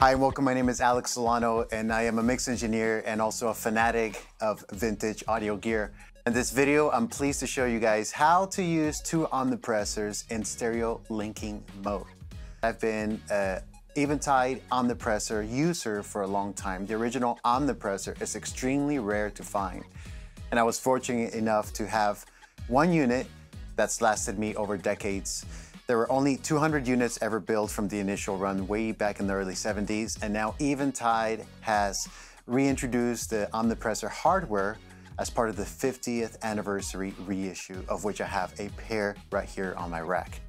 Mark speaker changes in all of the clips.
Speaker 1: Hi and welcome. My name is Alex Solano and I am a mix engineer and also a fanatic of vintage audio gear. In this video, I'm pleased to show you guys how to use two omnipressors in stereo linking mode. I've been uh, a Eventide omnipressor user for a long time. The original omnipressor is extremely rare to find. And I was fortunate enough to have one unit that's lasted me over decades. There were only 200 units ever built from the initial run way back in the early 70s, and now Eventide has reintroduced the Omnipressor hardware as part of the 50th anniversary reissue, of which I have a pair right here on my rack.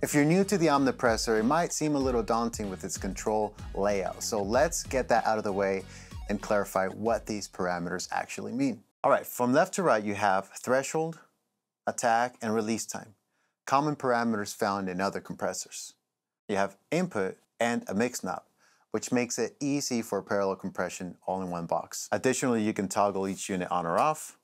Speaker 1: If you're new to the Omnipressor, it might seem a little daunting with its control layout, so let's get that out of the way and clarify what these parameters actually mean. All right, from left to right, you have threshold, attack, and release time common parameters found in other compressors. You have input and a mix knob, which makes it easy for parallel compression all in one box. Additionally, you can toggle each unit on or off,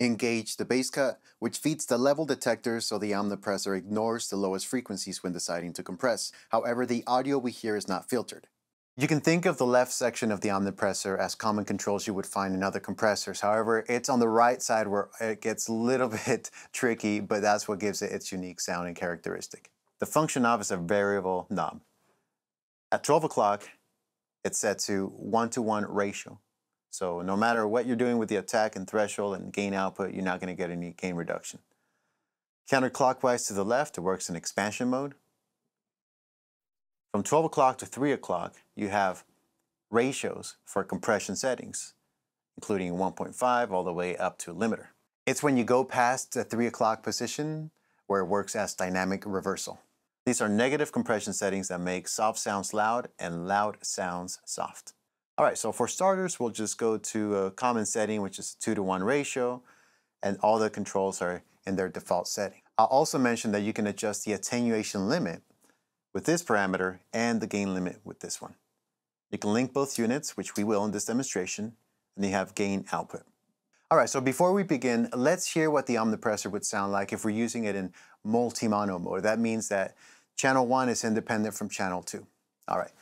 Speaker 1: engage the bass cut, which feeds the level detector so the omnipressor ignores the lowest frequencies when deciding to compress. However, the audio we hear is not filtered. You can think of the left section of the omnipressor as common controls you would find in other compressors. However, it's on the right side where it gets a little bit tricky, but that's what gives it its unique sound and characteristic. The function knob is a variable knob. At 12 o'clock, it's set to one-to-one -one ratio. So no matter what you're doing with the attack and threshold and gain output, you're not going to get any gain reduction. Counterclockwise to the left, it works in expansion mode. From 12 o'clock to 3 o'clock, you have ratios for compression settings, including 1.5 all the way up to limiter. It's when you go past the 3 o'clock position where it works as dynamic reversal. These are negative compression settings that make soft sounds loud and loud sounds soft. All right, so for starters, we'll just go to a common setting, which is a 2 to 1 ratio, and all the controls are in their default setting. I'll also mention that you can adjust the attenuation limit with this parameter and the gain limit with this one. You can link both units, which we will in this demonstration, and you have gain output. All right, so before we begin, let's hear what the omnipressor would sound like if we're using it in multi-mono mode. That means that channel one is independent from channel two. All right.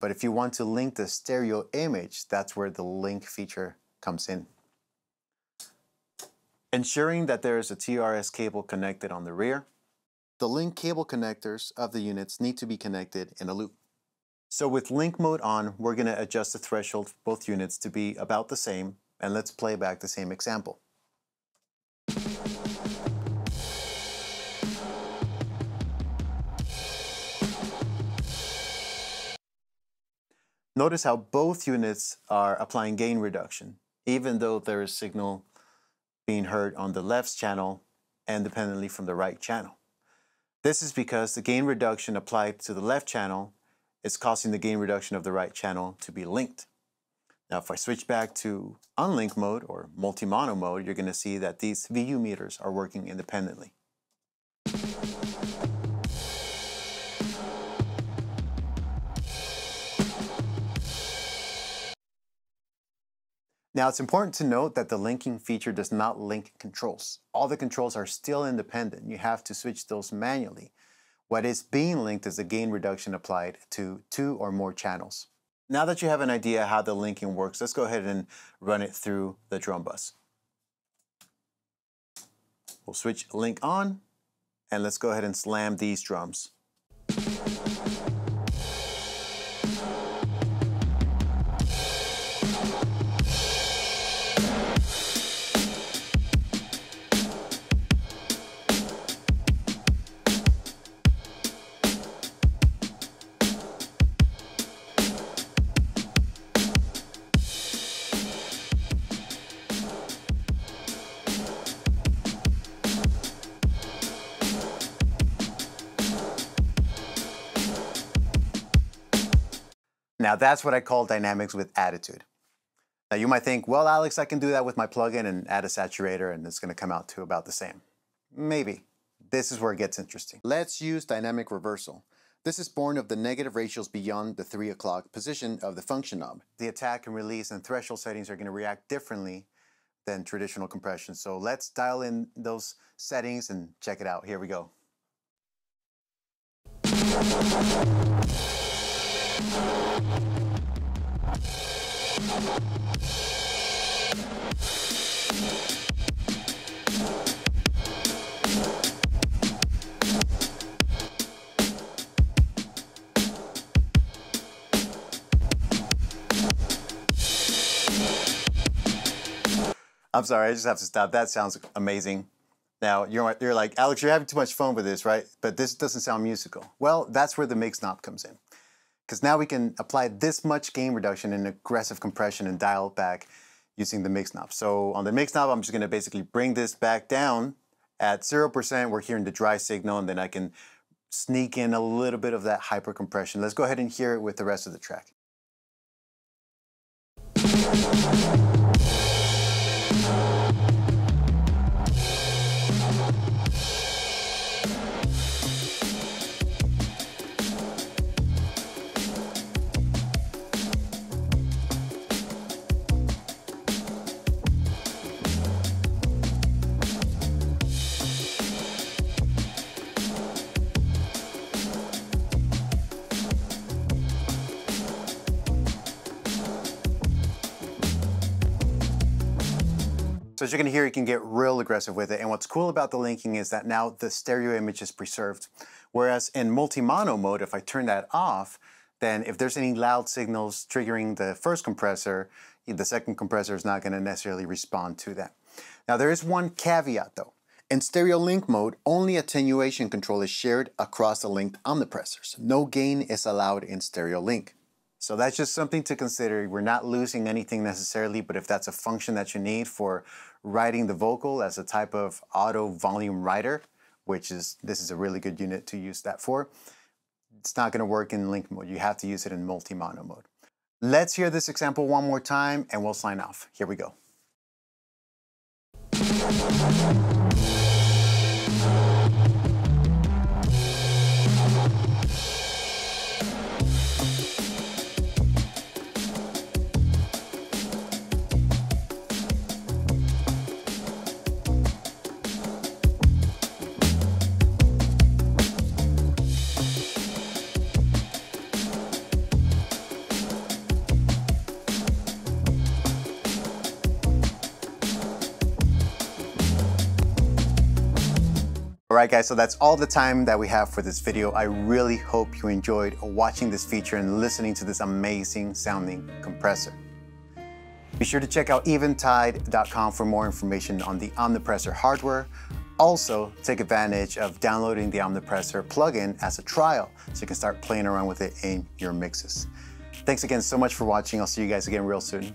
Speaker 1: But if you want to link the stereo image, that's where the link feature comes in. Ensuring that there is a TRS cable connected on the rear. The link cable connectors of the units need to be connected in a loop. So with link mode on, we're going to adjust the threshold for both units to be about the same, and let's play back the same example. Notice how both units are applying gain reduction, even though there is signal being heard on the left channel and independently from the right channel. This is because the gain reduction applied to the left channel is causing the gain reduction of the right channel to be linked. Now, if I switch back to unlink mode or multi-mono mode, you're going to see that these VU meters are working independently. Now it's important to note that the linking feature does not link controls. All the controls are still independent. You have to switch those manually. What is being linked is the gain reduction applied to two or more channels. Now that you have an idea how the linking works, let's go ahead and run it through the drum bus. We'll switch link on, and let's go ahead and slam these drums. Now that's what I call dynamics with attitude. Now you might think, well, Alex, I can do that with my plugin and add a saturator and it's gonna come out to about the same. Maybe. This is where it gets interesting. Let's use dynamic reversal. This is born of the negative ratios beyond the 3 o'clock position of the function knob. The attack and release and threshold settings are going to react differently than traditional compression. So let's dial in those settings and check it out. Here we go. I'm sorry, I just have to stop. That sounds amazing. Now, you're, you're like, Alex, you're having too much fun with this, right? But this doesn't sound musical. Well, that's where the mix knob comes in. Because now we can apply this much gain reduction and aggressive compression and dial back using the mix knob. So on the mix knob, I'm just gonna basically bring this back down. At 0%, we're hearing the dry signal, and then I can sneak in a little bit of that hyper compression. Let's go ahead and hear it with the rest of the track. So as you're gonna hear, you can get real aggressive with it. And what's cool about the linking is that now the stereo image is preserved. Whereas in multi-mono mode, if I turn that off, then if there's any loud signals triggering the first compressor, the second compressor is not gonna necessarily respond to that. Now there is one caveat though. In stereo link mode, only attenuation control is shared across the linked omnipressors. No gain is allowed in stereo link. So that's just something to consider. We're not losing anything necessarily, but if that's a function that you need for writing the vocal as a type of auto volume writer, which is, this is a really good unit to use that for, it's not gonna work in link mode. You have to use it in multi-mono mode. Let's hear this example one more time and we'll sign off. Here we go. All right guys, so that's all the time that we have for this video. I really hope you enjoyed watching this feature and listening to this amazing sounding compressor. Be sure to check out eventide.com for more information on the Omnipressor hardware. Also, take advantage of downloading the Omnipressor plugin as a trial so you can start playing around with it in your mixes. Thanks again so much for watching. I'll see you guys again real soon.